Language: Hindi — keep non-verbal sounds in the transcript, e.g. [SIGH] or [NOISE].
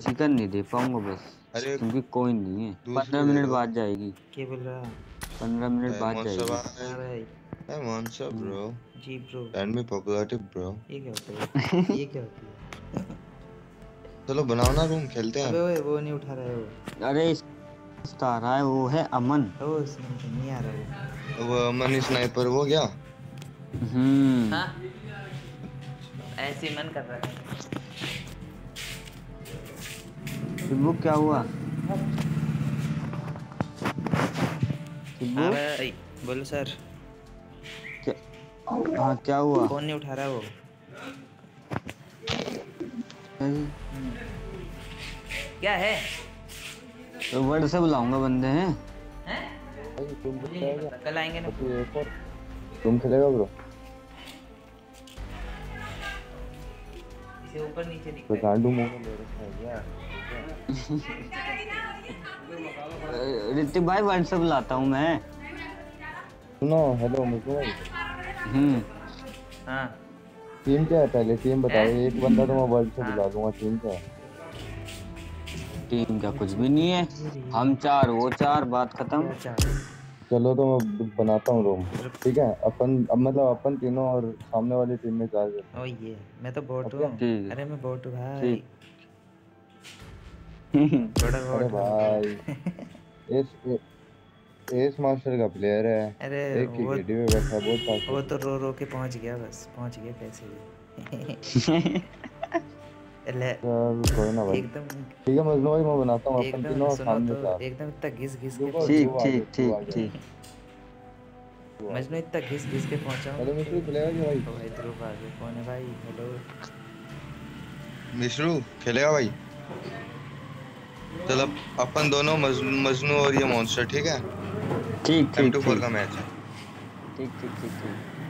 चिकन नहीं दे पाऊँगा बस। अरे क्योंकि कोई नहीं है। पंद्रह मिनट बाद जाएगी। क्या बोल रहा? पंद्रह मिनट बाद जाएगी। हाँ। Hey Monster bro. जी bro Send me popularity bro. ये क्या होता है? ये क्या होती है? चलो बनाओ ना रूम खेलते अबे हैं। ओए वो नहीं उठा रहा है वो। अरे इस आ रहा है वो है अमन। ओ नहीं आ रहा वो मनी स्नाइपर वो क्या? हम्म। हाँ। ऐसे मन कर रहा है। शिबू क्या हुआ? बोलो सर। क्या? हाँ क्या हुआ? फ़ोन नहीं उठा रहा वो। क्या है? तो वर्ड से बुलाऊँगा बंदे हैं? हैं? कल आएँगे ना। तुम खेलेगा ब्रो इसे ऊपर नीचे दिख तो रहा है गांडू मुँह में ले रखा है क्या ऋतिक भाई वर्ड से बुलाता हूँ मैं। सुनो हेलो मुझको हम्म। हाँ। टीम क्या है पहले? टीम बताओ एक बंदा तो मैं वर्ल्ड से बुला दूँगा टीम क्या है? टीम क्या कुछ भी नहीं है। हम चार वो चार बात खत्म। चलो तो मैं बनाता हूँ रूम ठीक है? अपन अब मतलब अपन तीनों और सामने वाली टीम में चार जन ओ ये मैं तो बोट हूँ। अरे मैं बोट हूँ भाई। ठीक। [LAUGHS] बड़ा बोट हूँ। भाई। एस एस मास्टर का प्लेयर है। अरे एक ही वो गेडी में बैठा बहुत वो तो रो रो के पहुँच गया बस पहुँच गया कैसे भी। [LAUGHS] [LAUGHS] ले चल कोई ना भाई एकदम ठीक है मजनू भाई मैं बनाता हूँ अपन एकदम तीनों और सुनो सामने तो चार एकदम इतना घिस घिस के रुको, ठीक तू आ ठीक जा, तू आ ठीक जा। ठीक मजनू इतना घिस घिस के पहुँचा हूँ हेलो मिश्रू खेलेगा क्या भाई तो भाई ध्रुव आ गए कौन है भाई हेलो मिश्रू खेलेगा भाई चल अब अपन दोनों मजनू मजनू और ये मॉन्स्टर ठीक है ठीक ठीक ठीक का मैच है ठीक ठीक ठीक ठीक